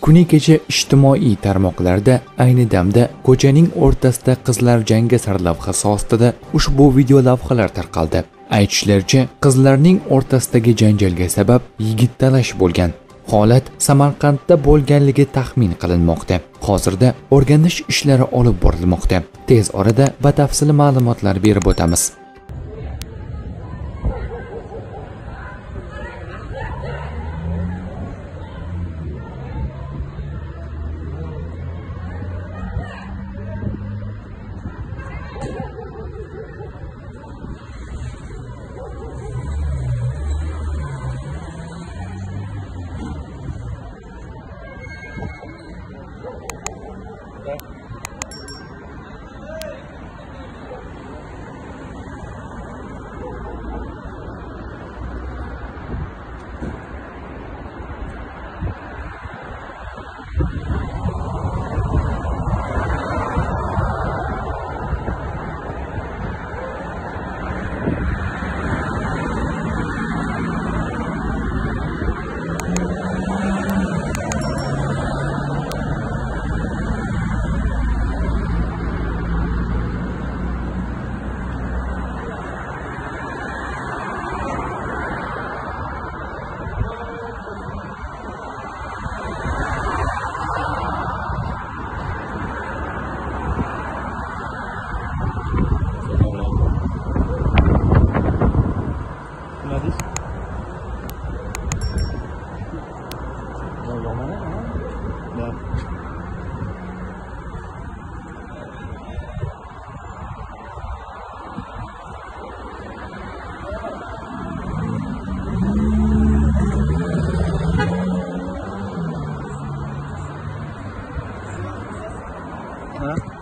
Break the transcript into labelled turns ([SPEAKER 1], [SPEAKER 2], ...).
[SPEAKER 1] kuni kecha ijtimoiy tarmoqlarda ayni damda ko'chaning o'rtasida qizlar jangi sarlavhasi ostida ushbu video lavhalar tarqaldi. Aytishlaricha qizlarning o'rtasidagi janjalga sabab yigit talash bo'lgan. Holat samarqandda bo'lganligi taxmin qilinmoqda. Hozirda o'rganish ishlari olib borilmoqda. Tez orada batafsil ma'lumotlar berib o'tamiz. Okay. huh?